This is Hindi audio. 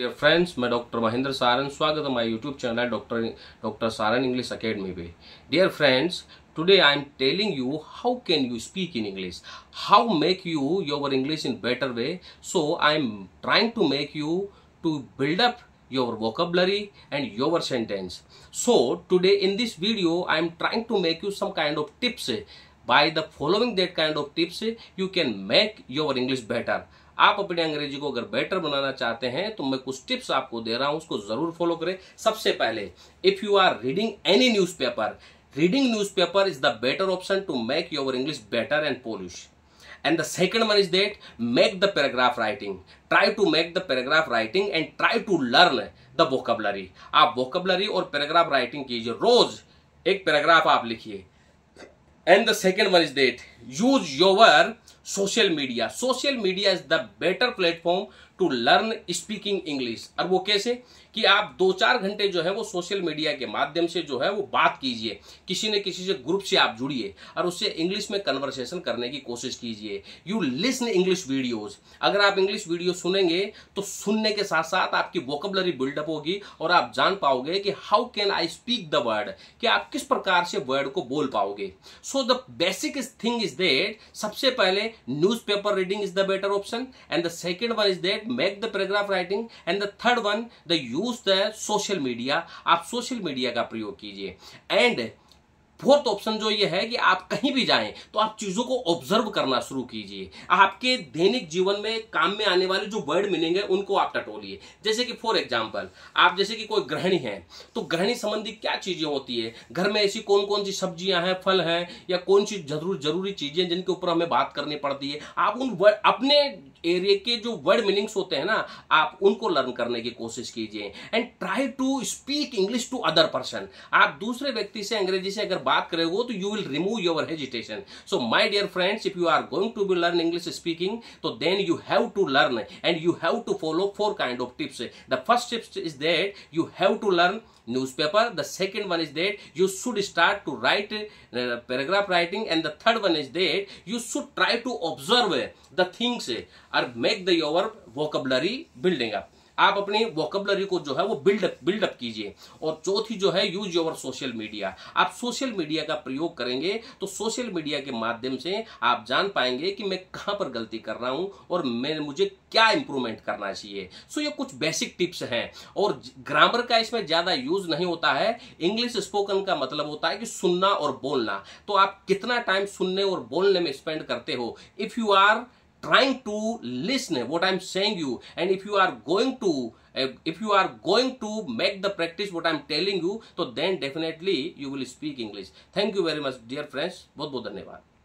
डियर फ्रेंड्स मैं डॉक्टर महेंद्र सारन स्वागत है हमारे YouTube channel doctor doctor Saran English academy पे dear friends today i am telling you how can you speak in english how make you your english in better way so i am trying to make you to build up your vocabulary and your sentence so today in this video i am trying to make you some kind of tips by the following that kind of tips you can make your english better आप अपने अंग्रेजी को अगर बेटर बनाना चाहते हैं तो मैं कुछ टिप्स आपको दे रहा हूं उसको जरूर फॉलो करें सबसे पहले if you are reading any newspaper reading newspaper is the better option to make your English better and polish and the second one is that make the paragraph writing try to make the paragraph writing and try to learn the vocabulary आप वोकबलरी और पैराग्राफ राइटिंग कीजिए रोज एक पैराग्राफ आप लिखिए and the second one is that use your social media. Social media is the better platform to learn speaking English और वो कैसे कि आप दो चार घंटे जो है वो सोशल मीडिया के माध्यम से जो है वो बात कीजिए किसी ने किसी से ग्रुप से आप जुड़िए और उससे इंग्लिश में कन्वर्सेशन करने की कोशिश कीजिए यू लिसन इंग्लिश वीडियोज अगर आप इंग्लिश वीडियो सुनेंगे तो सुनने के साथ साथ आपकी वोकबलरी बिल्डअप होगी और आप जान पाओगे कि how can I speak the word कि आप किस प्रकार से वर्ड को बोल पाओगे so the basic thing is that सबसे पहले newspaper reading is the better option and the second one is that make the paragraph writing and the third one the use the social media आप सोशल मीडिया का प्रयोग कीजिए एंड फोर्थ ऑप्शन जो ये है कि आप कहीं भी जाएं तो आप चीजों को ऑब्जर्व करना शुरू कीजिए आपके दैनिक जीवन में काम में आने वाले जो वर्ड मीनिंग है उनको आप टटोलिए जैसे कि फॉर एग्जाम्पल आप जैसे कि कोई ग्रहणी है तो ग्रहणी संबंधी क्या चीजें होती है घर में ऐसी कौन कौन सी सब्जियां हैं फल हैं या कौन सी जरूर जरूरी चीजें जिनके ऊपर हमें बात करनी पड़ती है आप उन वर्ड अपने एरिया के जो वर्ड मीनिंग्स होते हैं ना आप उनको लर्न करने की कोशिश कीजिए and try to speak English to other person आप दूसरे व्यक्ति से अंग्रेजी से अगर बात करोगे तो you will remove your hesitation so my dear friends if you are going to be learn English speaking तो then you have to learn and you have to follow four kind of tips the first tips is that you have to learn newspaper the second one is that you should start to write uh, paragraph writing and the third one is that you should try to observe the things or make the your vocabulary building up आप अपनी वोकबलरी को जो है वो बिल्डअप बिल्डअप कीजिए और चौथी जो है यूज योर सोशल मीडिया आप सोशल मीडिया का प्रयोग करेंगे तो सोशल मीडिया के माध्यम से आप जान पाएंगे कि मैं कहां पर गलती कर रहा हूं और मैं मुझे क्या इंप्रूवमेंट करना चाहिए सो ये कुछ बेसिक टिप्स हैं और ग्रामर का इसमें ज्यादा यूज नहीं होता है इंग्लिश स्पोकन का मतलब होता है कि सुनना और बोलना तो आप कितना टाइम सुनने और बोलने में स्पेंड करते हो if you are trying to listen eh, what i'm saying you and if you are going to eh, if you are going to make the practice what i'm telling you so then definitely you will speak english thank you very much dear friends bahut bahut dhanyawad